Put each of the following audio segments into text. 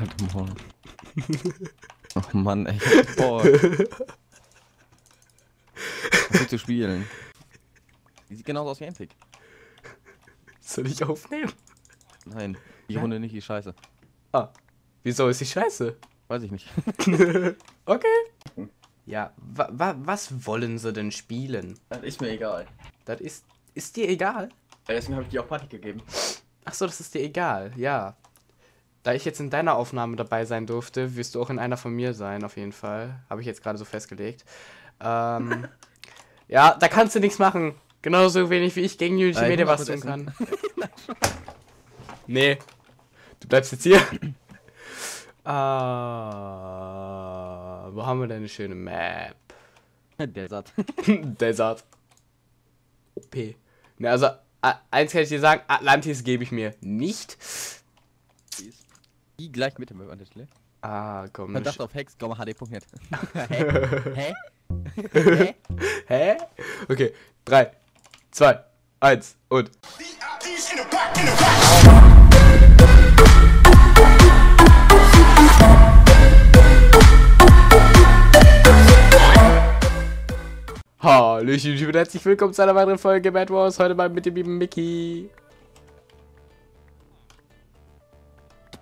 Halt im Maul. Oh Mann, ey. willst du spielen? Die sieht genauso aus wie Antik. Soll ich aufnehmen? Nein, die Ja. Runde nicht, die Scheiße. Ah. Wieso ist die scheiße? Weiß ich nicht. okay. Ja, wa wa was wollen sie denn spielen? Das ist mir egal. Das ist. Ist dir egal? Deswegen habe ich dir auch Party gegeben. Ach so, das ist dir egal, ja. Da ich jetzt in deiner Aufnahme dabei sein durfte, wirst du auch in einer von mir sein, auf jeden Fall. Habe ich jetzt gerade so festgelegt. Ähm, ja, da kannst du nichts machen. Genauso wenig wie ich gegen Unity Äh, ich Media was tun kann. nee. Du bleibst jetzt hier. Ah, wo haben wir denn eine schöne Map? Der satt. Desert. OP. Ne, also, a- eins kann ich dir sagen, Atlantis gebe ich mir nicht. Die gleich mit dem an der Stelle. Ah, komm. Man dachte auf Hex, hd.net. Hä? Hä? Hä? Hä? Okay, 3, 2, 1 und. Hallöchen, und herzlich willkommen zu einer weiteren Folge Bad Wars. Heute mal mit dem lieben Mickey.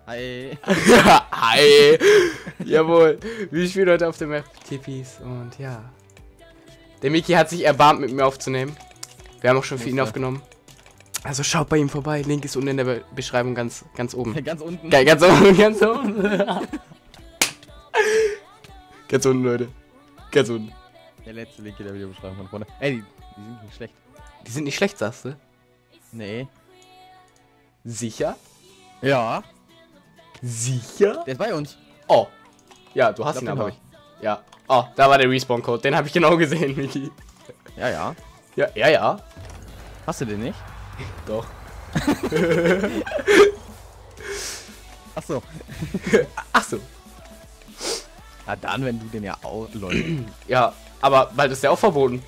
Hi. Hi! Jawohl, wir spielen heute auf der Map Tippis und ja. Der Mickey hat sich erbarmt, mit mir aufzunehmen. Wir haben auch schon für ihn aufgenommen. Also schaut bei ihm vorbei. Link ist unten in der Be Beschreibung ganz, ganz oben. Ganz unten. Geil, ganz unten, ganz unten. ganz unten, Leute. Ganz unten. Der letzte Link in der Videobeschreibung von vorne. Ey, die, die sind nicht schlecht. Die sind nicht schlecht, sagst du? Nee. Sicher? Ja. Sicher? Der ist bei uns. Oh. Ja, du hast ihn glaub, den aber. Ja. Oh, da war der Respawn-Code. Den habe ich genau gesehen, Miki. Ja, ja. Ja, ja, ja. Hast du den nicht? Doch. Achso. Ach so. Na dann, wenn du den ja auch läufst. Ja, aber bald ist der auch verboten.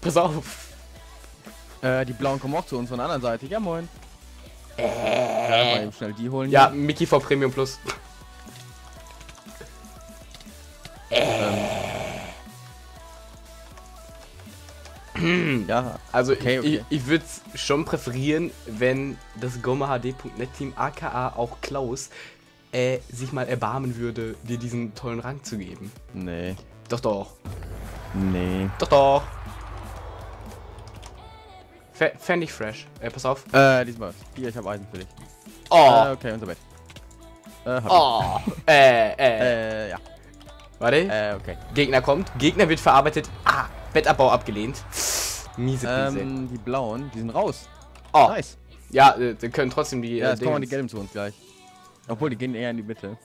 Pass auf. äh, die blauen kommen auch zu uns von der anderen Seite. Ja, moin. Äh. Ja, mal eben schnell die holen. Ja, hier. Mickey vor Premium Plus. Ja. Also Okay, okay. ich, ich würde es schon präferieren, wenn das GomaHD.net Team aka auch Klaus äh, sich mal erbarmen würde, dir diesen tollen Rang zu geben. Nee. Doch, doch. Nee. Doch, doch. F Fände ich fresh. Äh, pass auf. Äh, diesmal. Hier, ich habe Eisen für dich. Oh. Äh, okay, unser Bett. Äh, Oh. Äh, äh. Äh, ja. Warte. Äh, okay. Gegner kommt. Gegner wird verarbeitet. Ah. Bettabbau abgelehnt. Miese Krise. Ähm, die blauen, die sind raus. oh. Nice. Ja, äh, können trotzdem die. Ja, äh, jetzt kommen die gelben zu uns gleich. Obwohl, die gehen eher in die Mitte.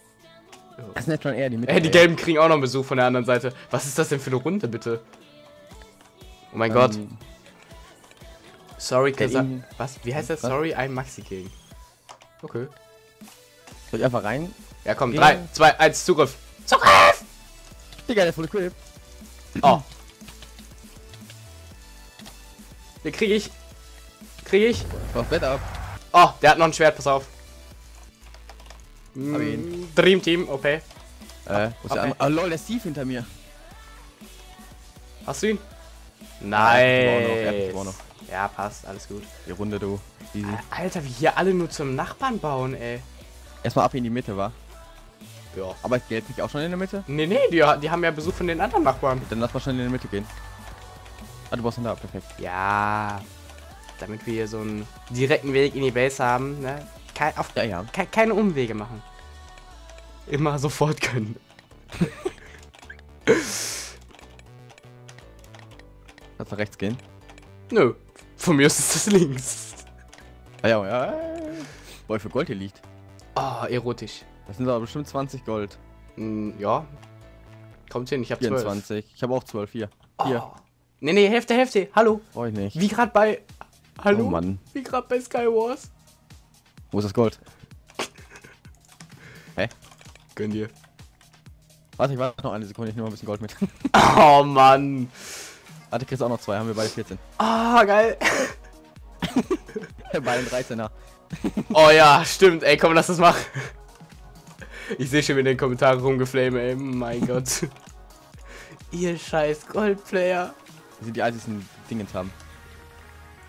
Das sind jetzt schon eher die Mitte. Äh, die ey. Gelben kriegen auch noch einen Besuch von der anderen Seite. Was ist das denn für eine Runde, bitte? Oh mein Gott. Ähm, Sorry, der Kasa. in- Was? Wie heißt das? Sorry, I'm Maxi King. Okay. Soll ich einfach rein? Ja, komm. Gehen. 3, 2, 1, Zugriff. Zugriff! Digga, der voll equip. Oh. Den krieg ich. Krieg ich. Mach Bett ab. Oh, der hat noch ein Schwert, pass auf. Hab ihn. Mm, Dream Team, okay. Äh, wo ist Okay. der andere? Ah, lol, der Steve hinter mir. Hast du ihn? Hat die Nice. Ja, passt, alles gut. Die Runde, du. Easy. Alter, wie hier alle nur zum Nachbarn bauen, ey. Erstmal ab in die Mitte, wa? Ja. Aber ist Gelb nicht auch schon in der Mitte? Nee, nee, die, die haben ja Besuch von den anderen Nachbarn. Dann lass mal schnell in die Mitte gehen. Ah, du brauchst ihn da, perfekt. Ja. Damit wir hier so einen direkten Weg in die Base haben, ne? Kein, auf, Ja, ja. ke keine Umwege machen. Immer sofort können. Kannst du rechts gehen? Nö. Von mir aus ist das links. Ah, ja, ja. Boah, wie viel Gold hier liegt. Oh, erotisch. Das sind aber bestimmt 20 Gold. Hm, ja. Kommt hin, ich hab 12. 24. Ich habe auch 12 hier. Hier. Oh. Nee, nee, Hälfte, Hälfte. Hallo. Brauch ich nicht. Wie gerade bei. Hallo? Oh Mann. Wie gerade bei Skywars. Wo ist das Gold? Hä? Gönn dir. Warte, ich warte noch eine Sekunde, ich nehme mal ein bisschen Gold mit. Oh Mann. Warte, kriegst auch noch zwei, haben wir beide 14. Ah, geil. beide 13er. Oh ja, stimmt. Ey, komm, lass das machen. Ich sehe schon wieder in den Kommentaren rumgeflame, ey. Mein Gott. Ihr scheiß Goldplayer. Das sind die einzigen Dingens haben.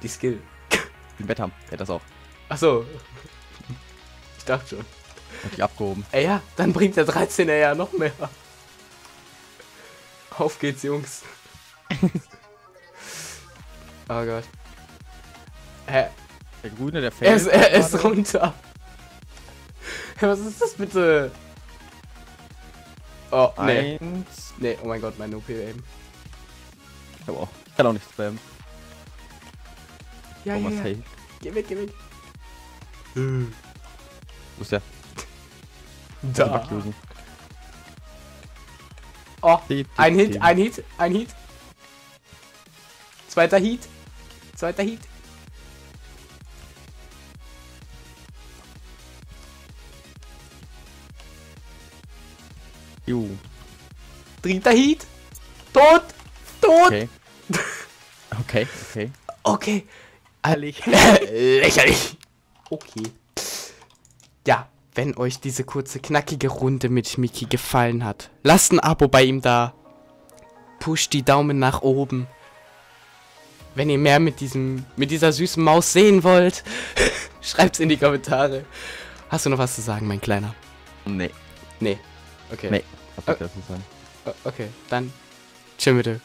Die Skill. Die im Bett haben. Ja, das auch. Achso. Ich dachte schon. Und die abgehoben. Ey ja, dann bringt der 13er ja noch mehr. Auf geht's, Jungs. Oh Gott. Hä? Der Grüne, der Er fällt. ist, er ist runter. Hä, Was ist das bitte? Oh, nee. Eins. Nee, oh mein Gott, mein OP eben. Ich auch. Ich kann auch nicht spammen. Ja, Oh, ja, ja. hey. Geh weg, geh weg. Wo ist der? Da. Oh, ein Hit, ein Hit, ein Hit. Zweiter Hit. Zweiter Hit. Juhu. Dritter Hit. Tot. Tot. Okay. Okay, okay. Okay. Lächerlich. Lächerlich. Okay. Ja, wenn euch diese kurze, knackige Runde mit Miki gefallen hat, lasst ein Abo bei ihm da. Pusht die Daumen nach oben. Wenn ihr mehr mit diesem, mit dieser süßen Maus sehen wollt, schreibt's in die Kommentare. Hast du noch was zu sagen, mein Kleiner? Nee. Nee. Okay. Nee. Was soll ich dazu sagen? O- Okay, dann. Tschüss bitte.